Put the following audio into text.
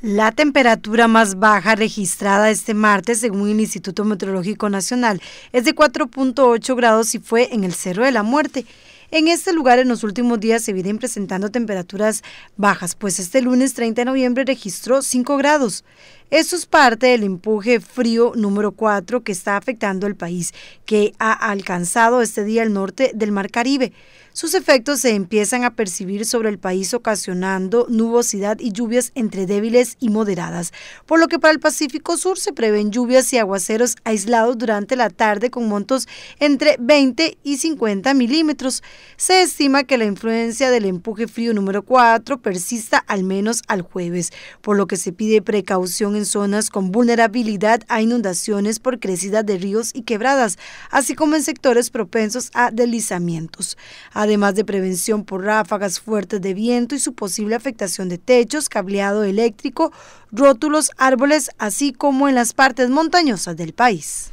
La temperatura más baja registrada este martes, según el Instituto Meteorológico Nacional, es de 4.8 grados y fue en el Cerro de la Muerte. En este lugar en los últimos días se vienen presentando temperaturas bajas, pues este lunes 30 de noviembre registró 5 grados. Esto es parte del empuje frío número 4 que está afectando el país, que ha alcanzado este día el norte del Mar Caribe. Sus efectos se empiezan a percibir sobre el país ocasionando nubosidad y lluvias entre débiles y moderadas, por lo que para el Pacífico Sur se prevén lluvias y aguaceros aislados durante la tarde con montos entre 20 y 50 milímetros. Se estima que la influencia del empuje frío número 4 persista al menos al jueves, por lo que se pide precaución en zonas con vulnerabilidad a inundaciones por crecida de ríos y quebradas, así como en sectores propensos a deslizamientos, además de prevención por ráfagas fuertes de viento y su posible afectación de techos, cableado eléctrico, rótulos, árboles, así como en las partes montañosas del país.